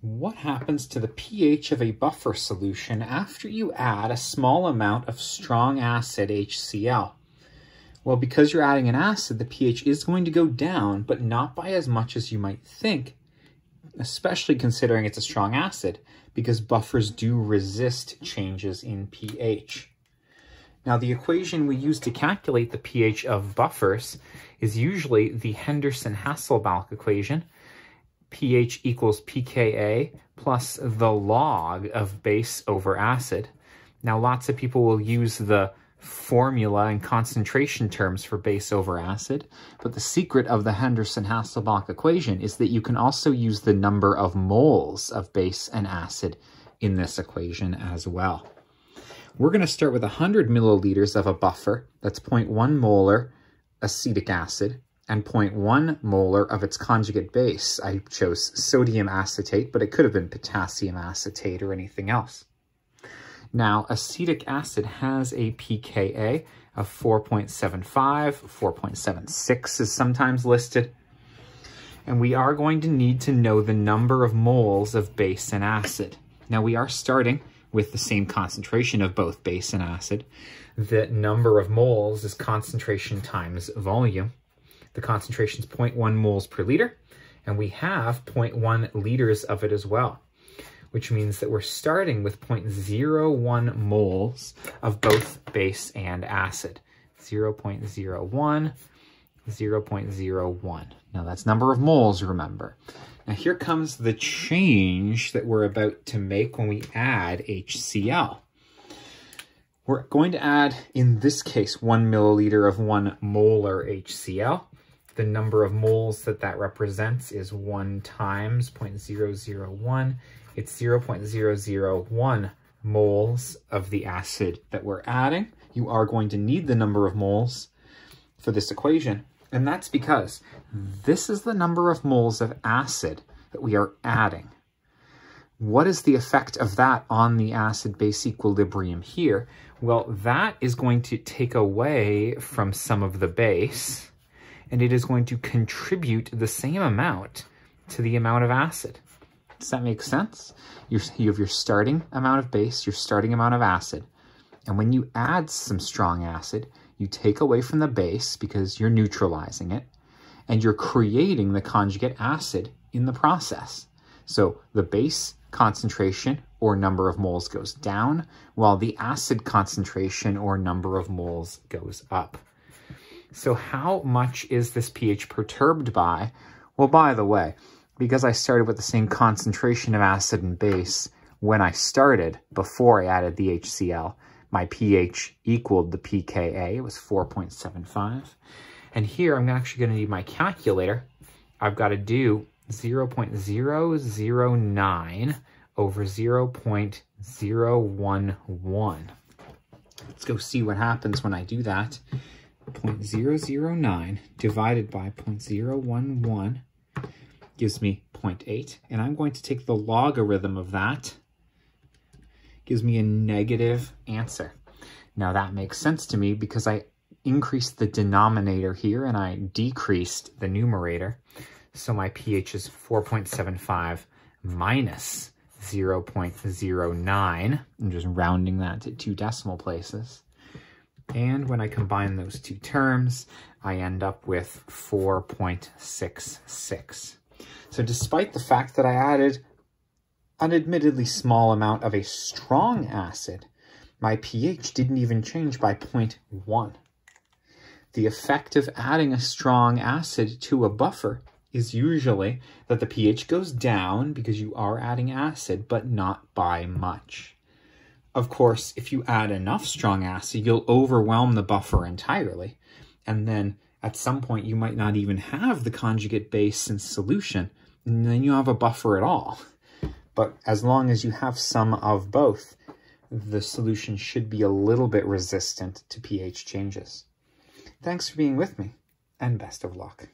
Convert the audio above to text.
What happens to the pH of a buffer solution after you add a small amount of strong acid HCl? Well, because you're adding an acid, the pH is going to go down, but not by as much as you might think, especially considering it's a strong acid, because buffers do resist changes in pH. Now, the equation we use to calculate the pH of buffers is usually the Henderson-Hasselbalch equation, pH equals pKa plus the log of base over acid. Now, lots of people will use the formula in concentration terms for base over acid, but the secret of the Henderson-Hasselbalch equation is that you can also use the number of moles of base and acid in this equation as well. We're going to start with 100 milliliters of a buffer that's 0.1 molar acetic acid and 0.1 molar of its conjugate base. I chose sodium acetate, but it could have been potassium acetate or anything else. Now, acetic acid has a pKa of 4.75, 4.76 is sometimes listed. And we are going to need to know the number of moles of base and acid. Now, we are starting with the same concentration of both base and acid. The number of moles is concentration times volume. The concentration is 0.1 moles per liter, and we have 0.1 liters of it as well, which means that we're starting with 0.01 moles of both base and acid. 0.01, 0.01. Now that's number of moles, remember. Now here comes the change that we're about to make when we add HCl. We're going to add, in this case, one milliliter of one molar HCl. The number of moles that that represents is 1 times 0.001. It's 0.001 moles of the acid that we're adding. You are going to need the number of moles for this equation. And that's because this is the number of moles of acid that we are adding. What is the effect of that on the acid-base equilibrium here? Well, that is going to take away from some of the base and it is going to contribute the same amount to the amount of acid. Does that make sense? You're, you have your starting amount of base, your starting amount of acid. And when you add some strong acid, you take away from the base because you're neutralizing it, and you're creating the conjugate acid in the process. So the base concentration or number of moles goes down, while the acid concentration or number of moles goes up. So how much is this pH perturbed by? Well, by the way, because I started with the same concentration of acid and base when I started, before I added the HCl, my pH equaled the pKa. It was 4.75. And here I'm actually going to need my calculator. I've got to do 0 0.009 over 0 0.011. Let's go see what happens when I do that. 0.009 divided by 0.011 gives me 0.8. And I'm going to take the logarithm of that. Gives me a negative answer. Now that makes sense to me because I increased the denominator here and I decreased the numerator. So my pH is 4.75 minus 0.09. I'm just rounding that to two decimal places. And when I combine those two terms, I end up with 4.66. So despite the fact that I added an admittedly small amount of a strong acid, my pH didn't even change by 0.1. The effect of adding a strong acid to a buffer is usually that the pH goes down because you are adding acid, but not by much. Of course, if you add enough strong acid, you'll overwhelm the buffer entirely. And then at some point, you might not even have the conjugate base in solution, and then you have a buffer at all. But as long as you have some of both, the solution should be a little bit resistant to pH changes. Thanks for being with me, and best of luck.